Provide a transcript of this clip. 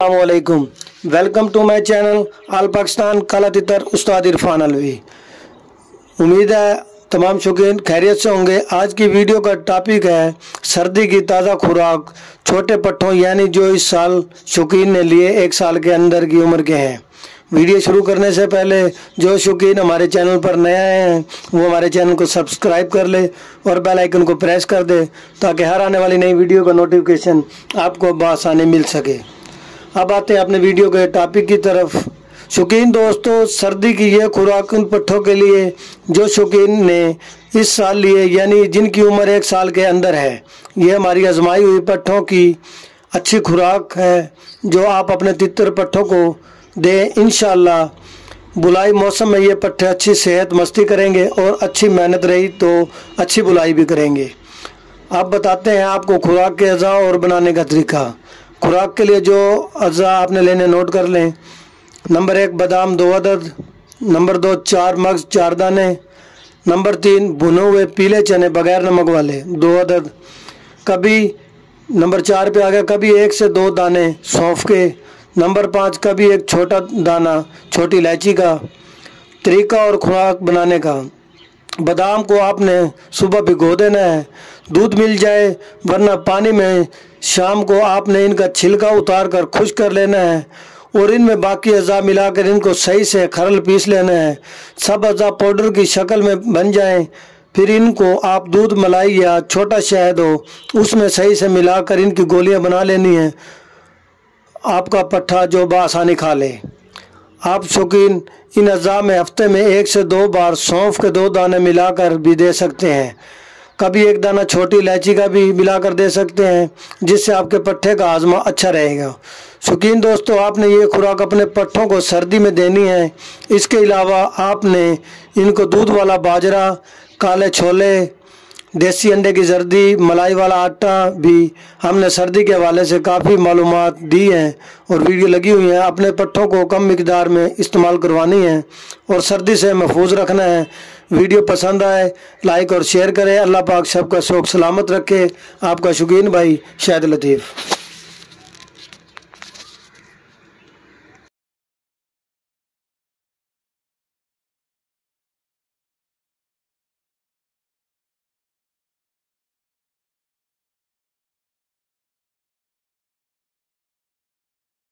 वालेकुम welcome to my channel all Pakistan काला तितर उस्ताद इरफान अलवी उम्मीद है तमाम शौकीन खैरियत से होंगे। आज की वीडियो का टॉपिक है सर्दी की ताज़ा खुराक। छोटे पट्टों यानी जो इस साल शौकीन ने लिए, एक साल के अंदर की उम्र के हैं। वीडियो शुरू करने से पहले जो शौकीन हमारे चैनल पर नए आए हैं, वो हमारे चैनल को सब्सक्राइब कर ले और बेल आइकन को प्रेस कर दे, ताकि हर आने वाली नई वीडियो का नोटिफिकेशन आपको बसानी मिल सके। अब आते हैं अपने वीडियो के टॉपिक की तरफ़। शौकीन दोस्तों, सर्दी की यह खुराक उन पट्ठों के लिए जो शौकीन ने इस साल लिए, यानी जिनकी उम्र एक साल के अंदर है ये हमारी आजमाई हुई पट्ठों की अच्छी खुराक है, जो आप अपने तितर पट्ठों को दें इन बुलाई मौसम में ये पट्टे अच्छी सेहत, मस्ती करेंगे और अच्छी मेहनत रही तो अच्छी बुलाई भी करेंगे। आप बताते हैं आपको खुराक के अज़ा और बनाने का तरीका। खुराक के लिए जो अज़ा आपने लेने नोट कर लें। नंबर एक, बादाम, दो अदद। नंबर दो, चार मग्ज चार दाने। नंबर तीन, भुने हुए पीले चने, बगैर नमक वाले, दो अदद। कभी नंबर चार पे आ गया, कभी एक से दो दाने सौंफ के। नंबर पाँच, कभी एक छोटा दाना, छोटी इलायची का। तरीका और खुराक बनाने का। बादाम को आपने सुबह भिगो देना है। दूध मिल जाए, वरना पानी में शाम को आपने इनका छिलका उतार कर खुश कर लेना है और इनमें बाकी अज़ा मिलाकर इनको सही से खरल पीस लेना है। सब अज़ा पाउडर की शक्ल में बन जाएँ, फिर इनको आप दूध मलाई या छोटा शहद हो, उसमें सही से मिलाकर इनकी गोलियाँ बना लेनी है। आपका पट्ठा जो बासानी खा ले। आप शौकीन इन अज़ा में हफ़्ते में एक से दो बार सौंफ के दो दाने मिलाकर भी दे सकते हैं। कभी एक दाना छोटी इलायची का भी मिलाकर दे सकते हैं, जिससे आपके पट्ठे का आजमा अच्छा रहेगा। शौकीन दोस्तों, आपने ये खुराक अपने पट्ठों को सर्दी में देनी है। इसके अलावा आपने इनको दूध वाला बाजरा, काले छोले देसी अंडे की जर्दी मलाई वाला आटा भी हमने सर्दी के हवाले से काफ़ी मालूम दी हैं और वीडियो लगी हुई हैं। अपने पट्ठों को कम मकदार में इस्तेमाल करवानी है और सर्दी से महफूज रखना है। वीडियो पसंद आए, लाइक और शेयर करें। अल्लाह पाक सबका शौक सलामत रखे। आपका शुकीन भाई, शाहिद लतीफ़।